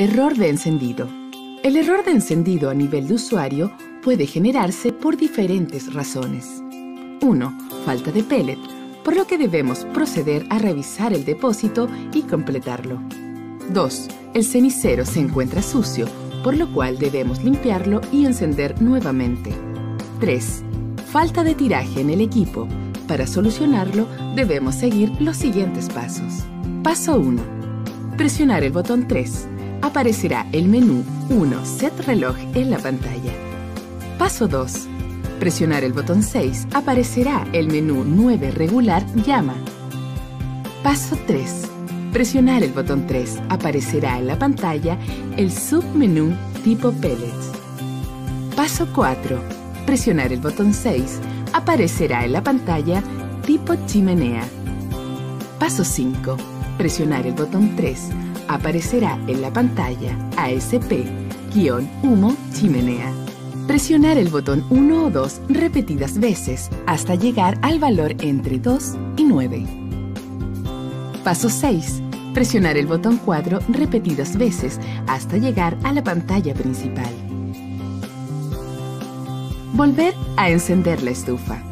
Error de encendido. El error de encendido a nivel de usuario puede generarse por diferentes razones. 1. Falta de pellet, por lo que debemos proceder a revisar el depósito y completarlo. 2. El cenicero se encuentra sucio, por lo cual debemos limpiarlo y encender nuevamente. 3. Falta de tiraje en el equipo. Para solucionarlo, debemos seguir los siguientes pasos. Paso 1. Presionar el botón 3 aparecerá el menú 1 Set Reloj en la pantalla. Paso 2. Presionar el botón 6 aparecerá el menú 9 Regular Llama. Paso 3. Presionar el botón 3 aparecerá en la pantalla el submenú tipo Pellets. Paso 4. Presionar el botón 6 aparecerá en la pantalla tipo chimenea. Paso 5. Presionar el botón 3 aparecerá en la pantalla ASP-humo chimenea. Presionar el botón 1 o 2 repetidas veces hasta llegar al valor entre 2 y 9. Paso 6. Presionar el botón 4 repetidas veces hasta llegar a la pantalla principal. Volver a encender la estufa.